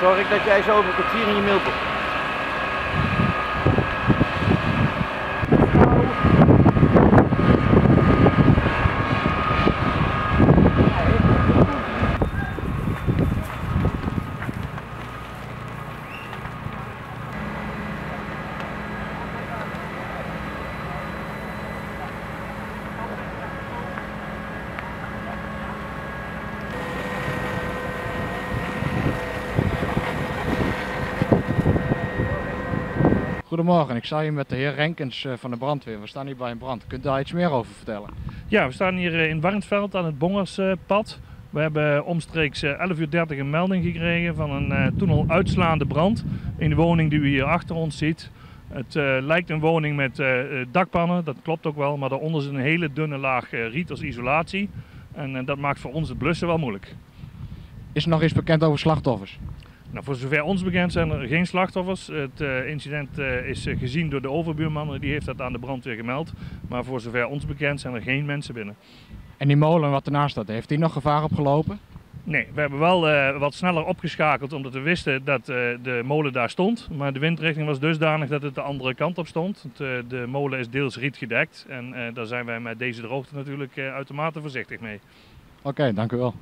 Zorg ik dat jij zo over een kwartier in je mail Goedemorgen, ik sta hier met de heer Renkens eh, van de brandweer. We staan hier bij een brand. Kunt u daar iets meer over vertellen? Ja, we staan hier eh, in Warnsveld aan het Bongerspad. We hebben omstreeks 11.30 uur een melding gekregen van een toen al uitslaande brand in de woning die u hier achter ons ziet. Het uh, lijkt een woning met uh, dakpannen, dat klopt ook wel, maar daaronder zit een hele dunne laag riet als isolatie. En dat maakt voor ons het blussen wel moeilijk. Is er nog iets bekend over slachtoffers? Nou, voor zover ons bekend zijn er geen slachtoffers. Het uh, incident uh, is uh, gezien door de overbuurman, die heeft dat aan de brandweer gemeld. Maar voor zover ons bekend zijn er geen mensen binnen. En die molen wat ernaast staat, heeft die nog gevaar opgelopen? Nee, we hebben wel wat sneller opgeschakeld omdat we wisten dat de molen daar stond. Maar de windrichting was dusdanig dat het de andere kant op stond. Het, de molen is deels rietgedekt en daar zijn wij met deze droogte natuurlijk uitermate voorzichtig mee. Oké, okay, dank u wel.